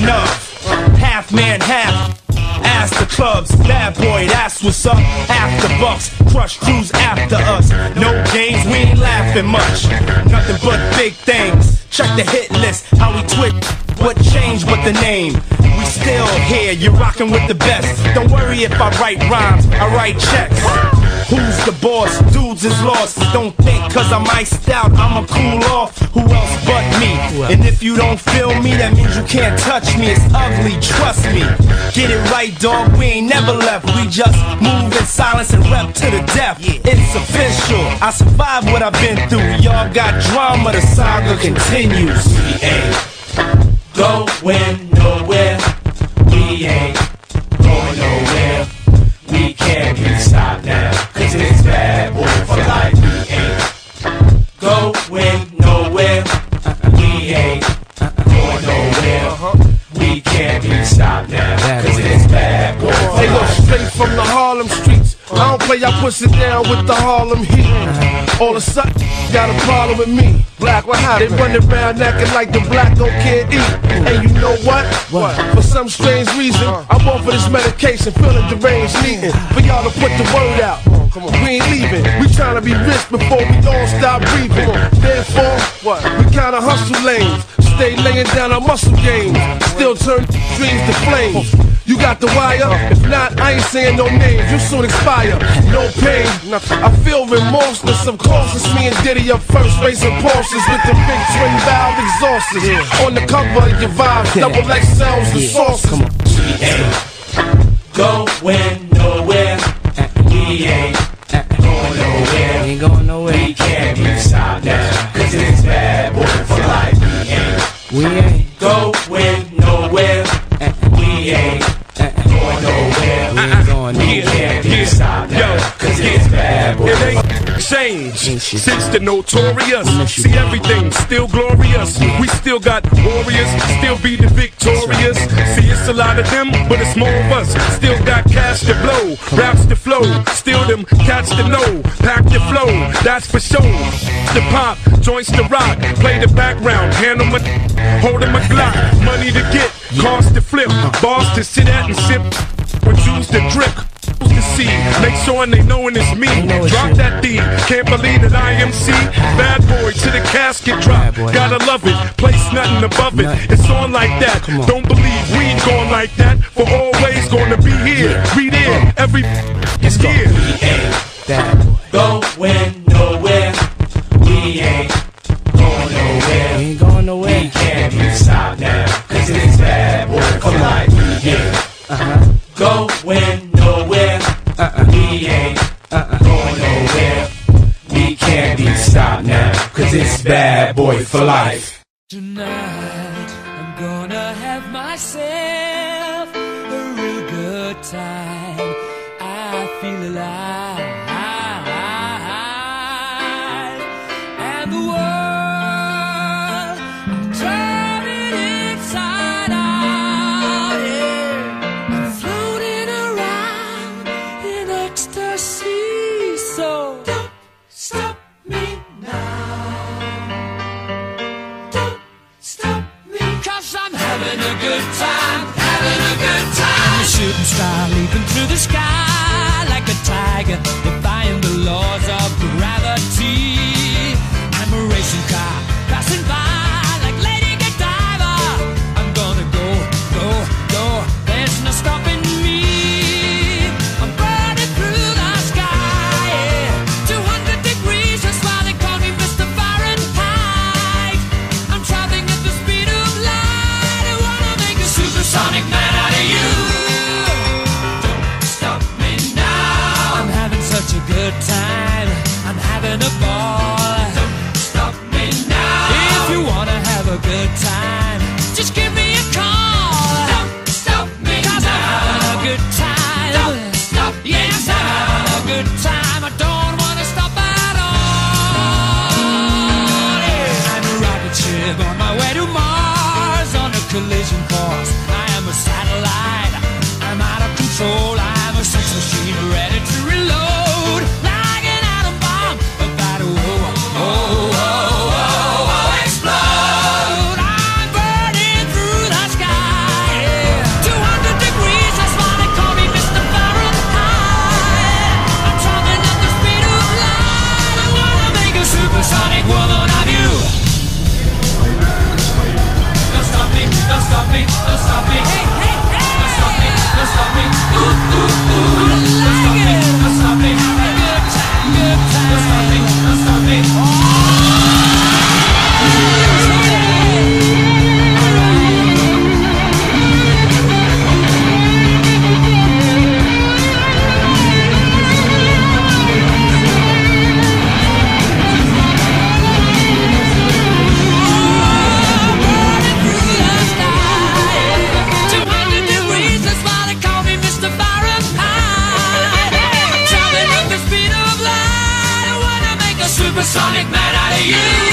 half man, half. Ask the clubs, bad boy, that's what's up. After bucks, crush crews after us. No games, we ain't laughing much. Nothing but big things. Check the hit list, how we twit. What changed but the name? We still here, you're rocking with the best. Don't worry if I write rhymes, I write checks. Who's the boss? Dudes is lost. Don't think cause I'm iced out, I'ma cool off. And if you don't feel me, that means you can't touch me. It's ugly, trust me. Get it right, dog. We ain't never left. We just move in silence and rep to the death. It's official. I survived what I've been through. Y'all got drama, the saga continues. We ain't going I don't play, I push it down with the Harlem heat. All of a sudden, got a problem with me. Black, what happened? They running around acting like the black don't can't eat. And you know what? What? For some strange reason, I'm on for this medication, feeling deranged, needing for y'all to put the word out. We ain't leaving. We trying to be rich before we all stop breathing. Therefore, what? We kinda hustle lanes. Stay laying down our muscle games. Still turn dreams to flames. You got the wire? If not, I ain't saying no names. You soon expire. No pain. I feel remorse. The subconscious. Me and Diddy up first, racing Porsches with the big twin valve exhausters. On the cover of your vibe, double X XLs and sauces. We ain't going nowhere. We ain't going nowhere. Ain't going nowhere. We can't be stopped now. Cause it's bad boy for life. We ain't We ain't. Ain't life. changed Ain't shit. since the notorious. See everything still glorious. We still got warriors, still be the victorious. See it's a lot of them, but it's more of us. Still got cash to blow, raps to flow. Still them catch to know, pack the flow. That's for sure. The pop, joints to rock, play the background, handle my, hold 'em a Glock. Money to get, cars to flip, bars to sit at and sip, Make sure they knowin' it's me. know it's Drop you. that D. Can't believe that I am C. Bad boy to the casket drop. Gotta love it. Place nothing above it. It's on like that. On. Don't believe we ain't going like that. For always gonna be here. We there. Every is here. We ain't Bad boy. going bad boy for life. Tonight, I'm gonna have myself a real good time. I feel alive. Good time. I'm having a ball. Supersonic man out of you.